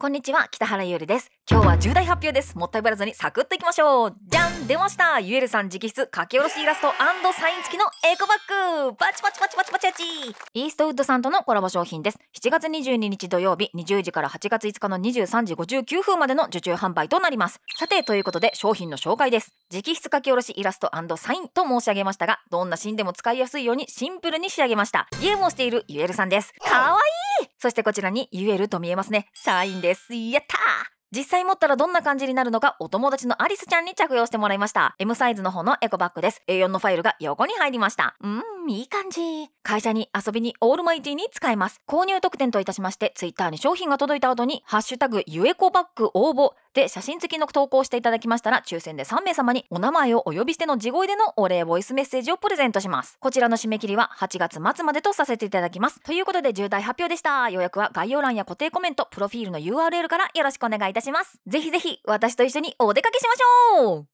こんにちは北原ゆうりです。今日は重大発表です。もったいぶらずにサクッといきましょう。じゃん出ました。ゆえるさん直筆書き下ろしイラストサイン付きのエコバッグ。パチパチパチパチパチパチ。イーストウッドさんとのコラボ商品です。7月22日土曜日20時から8月5日の23時59分までの受注販売となります。さてということで商品の紹介です。直筆書き下ろしイラストサインと申し上げましたがどんなシーンでも使いやすいようにシンプルに仕上げました。ゲームをしているゆえるさんです。かわいい。そしてこちらにゆえると見えますね。サインです。やったー！実際持ったらどんな感じになるのかお友達のアリスちゃんに着用してもらいました。M サイズの方のエコバッグです。A4 のファイルが横に入りました。うん。いい感じ。会社に遊びにオールマイティに使えます。購入特典といたしましてツイッターに商品が届いた後にハッシュタグゆえこバッグ応募で写真付きの投稿していただきましたら抽選で3名様にお名前をお呼びしての地声でのお礼ボイスメッセージをプレゼントします。こちらの締め切りは8月末までとさせていただきます。ということで重大発表でした。予約は概要欄や固定コメントプロフィールの URL からよろしくお願いいたします。ぜひぜひ私と一緒にお出かけしましょう。